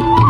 you